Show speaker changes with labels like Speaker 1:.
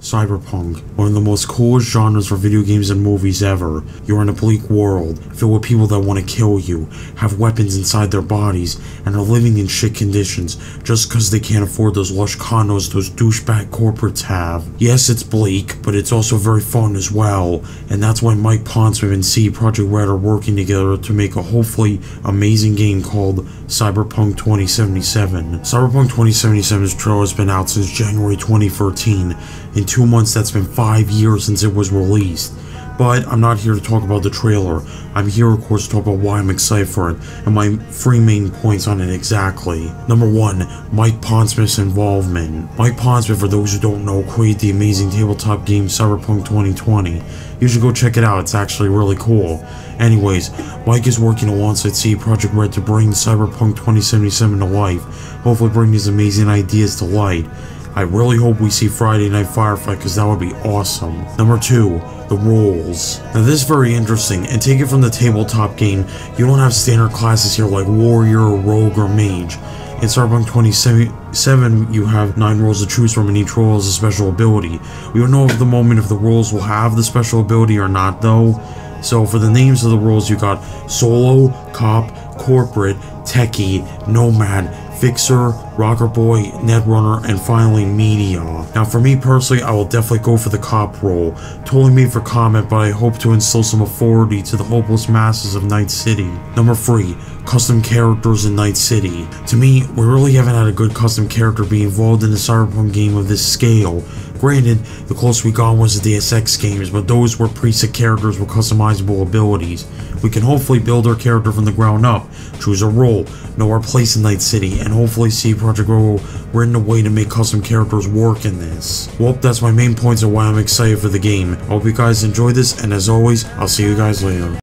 Speaker 1: Cyberpunk, one of the most coolest genres for video games and movies ever. You're in a bleak world, filled with people that want to kill you, have weapons inside their bodies, and are living in shit conditions just because they can't afford those lush condos those douchebag corporates have. Yes, it's bleak, but it's also very fun as well, and that's why Mike Pondsmith and CD Projekt Red are working together to make a hopefully amazing game called Cyberpunk 2077. Cyberpunk 2077's trailer has been out since January 2013. In two months, that's been five years since it was released. But I'm not here to talk about the trailer. I'm here, of course, to talk about why I'm excited for it and my three main points on it exactly. Number one, Mike Pondsmith's involvement. Mike Pondsmith, for those who don't know, created the amazing tabletop game Cyberpunk 2020. You should go check it out, it's actually really cool. Anyways, Mike is working alongside CD Projekt Red to bring Cyberpunk 2077 to life, hopefully bring these amazing ideas to light. I really hope we see Friday Night Firefight because that would be awesome. Number 2. The roles. Now this is very interesting, and take it from the tabletop game, you don't have standard classes here like Warrior, Rogue, or Mage. In Cyberpunk 2077, you have 9 roles to choose from and each role has a special ability. We don't know at the moment if the roles will have the special ability or not though. So for the names of the roles, you got Solo, Cop, Corporate, Techie, Nomad, Fixer, Rocker Boy, Netrunner, and finally Media. Now for me personally, I will definitely go for the cop role. Totally made for comment, but I hope to instill some authority to the hopeless masses of Night City. Number 3. Custom characters in Night City. To me, we really haven't had a good custom character be involved in a Cyberpunk game of this scale. Granted, the closest we got was the Deus Ex games, but those were preset characters with customizable abilities. We can hopefully build our character from the ground up, choose a role, know our place in Night City, and hopefully see Projekt Red written a way to make custom characters work in this. Well, that's my main points of why I'm excited for the game. I hope you guys enjoyed this, and as always, I'll see you guys later.